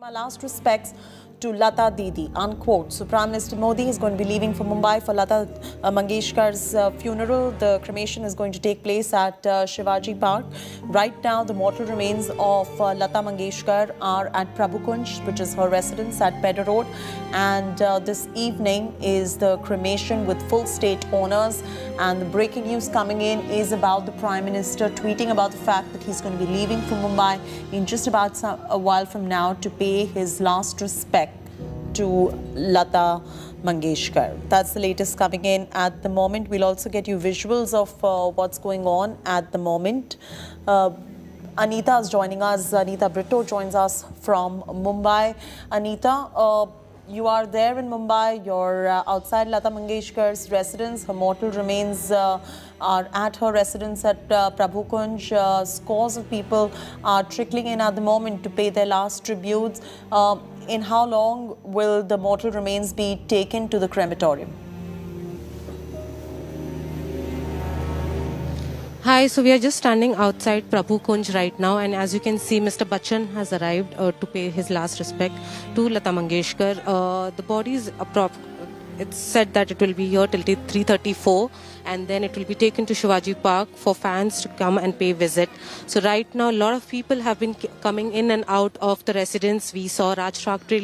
My last respects to Lata Didi, unquote. So Prime Minister Modi is going to be leaving for Mumbai for Lata uh, Mangeshkar's uh, funeral. The cremation is going to take place at uh, Shivaji Park. Right now, the mortal remains of uh, Lata Mangeshkar are at Prabhukunj, which is her residence at Pedder Road. And uh, this evening is the cremation with full state honors. And the breaking news coming in is about the Prime Minister tweeting about the fact that he's going to be leaving for Mumbai in just about some, a while from now to pay his last respect to Lata Mangeshkar. That's the latest coming in at the moment. We'll also get you visuals of uh, what's going on at the moment. Uh, Anita is joining us. Anita Brito joins us from Mumbai. Anita, uh, you are there in Mumbai. You're uh, outside Lata Mangeshkar's residence. Her mortal remains uh, are at her residence at uh, Prabhu Kunj. Uh, scores of people are trickling in at the moment to pay their last tributes. Uh, in how long will the mortal remains be taken to the crematorium? Hi, so we are just standing outside Prabhu Kunj right now, and as you can see, Mr. Bachchan has arrived uh, to pay his last respect to Lata Mangeshkar. Uh, the body is appro- it's said that it will be here till 3:34, and then it will be taken to Shivaji Park for fans to come and pay visit. So right now, a lot of people have been coming in and out of the residence. We saw Raj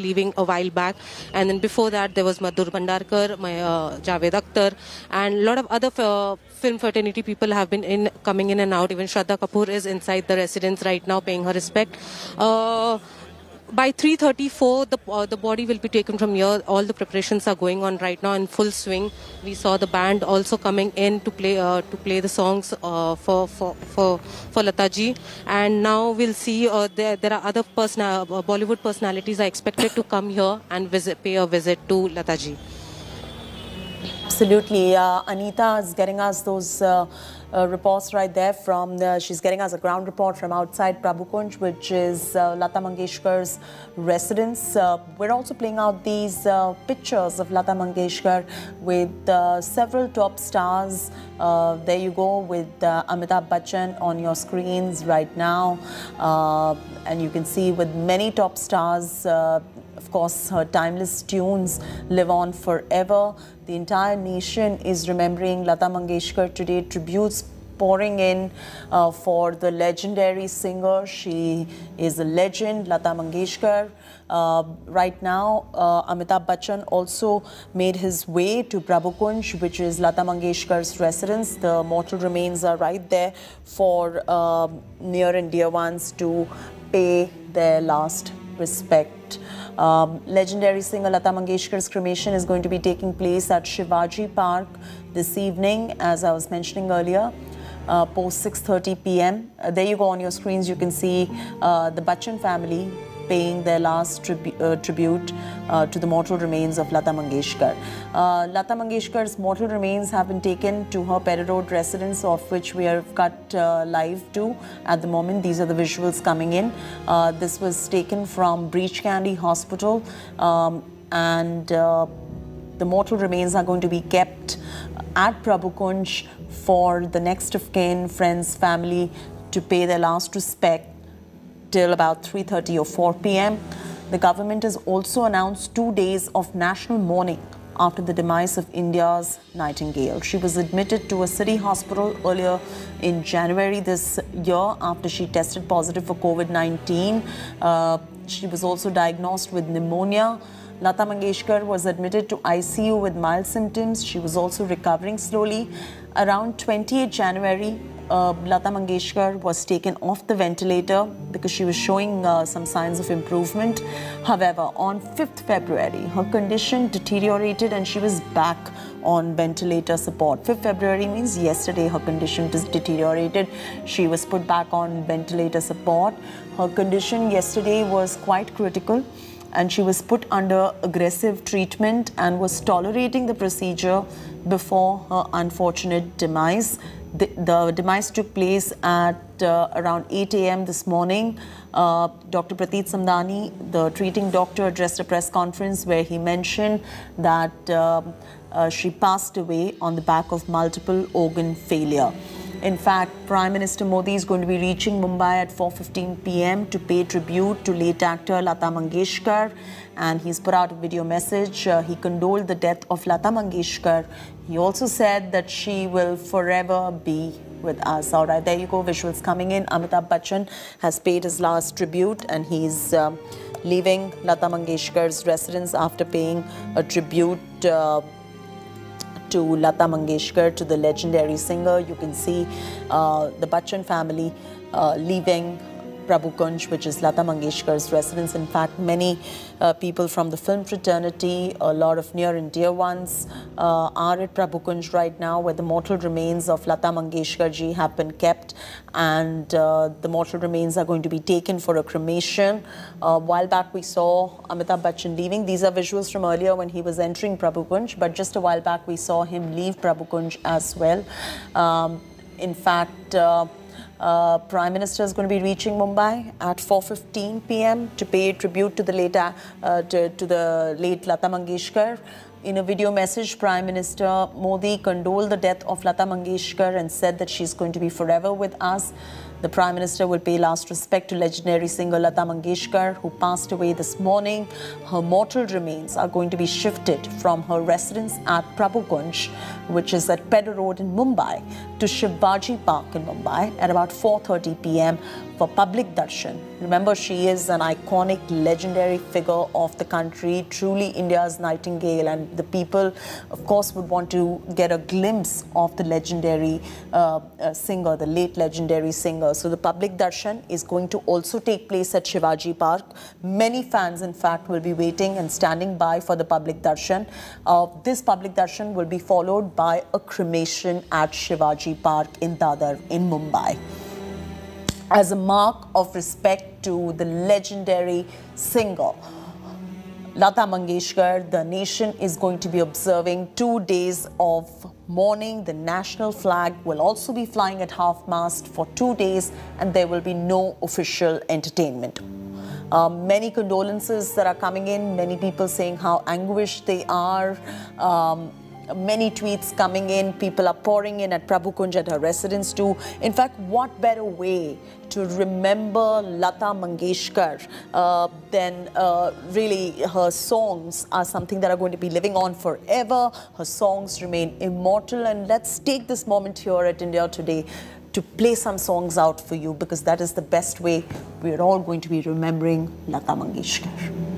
leaving a while back, and then before that there was Madhur Bhandarkar, my uh, Javed Akhtar, and a lot of other uh, film fraternity people have been in coming in and out. Even Shraddha Kapoor is inside the residence right now, paying her respect. Uh, by 3:34, the uh, the body will be taken from here. All the preparations are going on right now in full swing. We saw the band also coming in to play uh, to play the songs uh, for for for for Lataji, and now we'll see. Uh, there there are other person uh, Bollywood personalities are expected to come here and visit pay a visit to Lataji. Absolutely. Uh, Anita is getting us those uh, reports right there from, the, she's getting us a ground report from outside Prabhu Kunj, which is uh, Lata Mangeshkar's residence. Uh, we're also playing out these uh, pictures of Lata Mangeshkar with several top stars. There you go with Amitabh Bachchan on your screens right now. And you can see with many top stars, of course, her timeless tunes live on forever. The entire nation is remembering Lata Mangeshkar today. Tributes pouring in uh, for the legendary singer. She is a legend, Lata Mangeshkar. Uh, right now, uh, Amitabh Bachchan also made his way to Prabhu Kunj, which is Lata Mangeshkar's residence. The mortal remains are right there for uh, near and dear ones to pay their last respect. Um, legendary singer Lata Mangeshkar's cremation is going to be taking place at Shivaji Park this evening, as I was mentioning earlier. Uh, post 6:30 p.m. Uh, there you go on your screens. You can see uh, the Bachchan family paying their last tribu- uh, tribute uh, to the mortal remains of Lata Mangeshkar. Uh, Lata Mangeshkar's mortal remains have been taken to her Pedder Road residence, of which we have cut live to at the moment. These are the visuals coming in. This was taken from Breach Candy Hospital, um, and the mortal remains are going to be kept at Prabhu Kunj for the next of kin, friends, family to pay their last respect till about 3:30 or 4 p.m. The government has also announced two days of national mourning after the demise of India's Nightingale. She was admitted to a city hospital earlier in January this year after she tested positive for COVID 19. Uh, she was also diagnosed with pneumonia. Lata Mangeshkar was admitted to ICU with mild symptoms. She was also recovering slowly. Around 28 January, uh, Lata Mangeshkar was taken off the ventilator because she was showing uh, some signs of improvement. However, on 5th February, her condition deteriorated and she was back on ventilator support. 5th February means yesterday her condition deteriorated. She was put back on ventilator support. Her condition yesterday was quite critical and she was put under aggressive treatment and was tolerating the procedure before her unfortunate demise. The, the demise took place at uh, around 8 a.m. this morning. Uh, Dr. Prateet Samdani, the treating doctor, addressed a press conference where he mentioned that um, uh, she passed away on the back of multiple organ failure. In fact, Prime Minister Modi is going to be reaching Mumbai at 4:15 p.m. to pay tribute to late actor Lata Mangeshkar, and he's put out a video message. Uh, he condoled the death of Lata Mangeshkar. He also said that she will forever be with us. All right, there you go. Visuals coming in. Amitabh Bachchan has paid his last tribute, and he's. Um, leaving Lata Mangeshkar's residence after paying a tribute uh, to Lata Mangeshkar, to the legendary singer. You can see uh, the Bachchan family uh, leaving Prabhu Kunj, which is Lata Mangeshkar's residence. In fact, many uh, people from the film fraternity, a lot of near and dear ones, uh, are at Prabhu Kunj right now, where the mortal remains of Lata Mangeshkar ji have been kept, and uh, the mortal remains are going to be taken for a cremation. A while back, we saw Amitabh Bachchan leaving. These are visuals from earlier when he was entering Prabhu Kunj, but just a while back, we saw him leave Prabhu Kunj as well. Um, in fact, uh, Prime Minister is going to be reaching Mumbai at 4:15 p.m. to pay tribute to the late uh, to, to, the late Lata Mangeshkar. In a video message, Prime Minister Modi condoled the death of Lata Mangeshkar and said that she's going to be forever with us. The Prime Minister will pay last respect to legendary singer Lata Mangeshkar, who passed away this morning. Her mortal remains are going to be shifted from her residence at Prabhu Kunj, which is at Pedder Road in Mumbai, to Shivaji Park in Mumbai at about 4.30 p.m. for public darshan. Remember, she is an iconic, legendary figure of the country, truly India's nightingale, and the people, of course, would want to get a glimpse of the legendary uh, uh, singer, the late legendary singer. So the public darshan is going to also take place at Shivaji Park. Many fans, in fact, will be waiting and standing by for the public darshan. Uh, this public darshan will be followed by a cremation at Shivaji Park in Dadar in Mumbai as a mark of respect to the legendary singer. Lata Mangeshkar, the nation is going to be observing two days of mourning. The national flag will also be flying at half mast for two days, and there will be no official entertainment. Uh, many condolences that are coming in, many people saying how anguished they are. Um, many tweets coming in. People are pouring in at Prabhu Kunj at her residence too. In fact, what better way to remember Lata Mangeshkar uh, than uh, really her songs are something that are going to be living on forever. Her songs remain immortal. And let's take this moment here at India Today to play some songs out for you because that is the best way we're all going to be remembering Lata Mangeshkar.